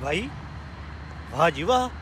भाई। वाह जी वाह।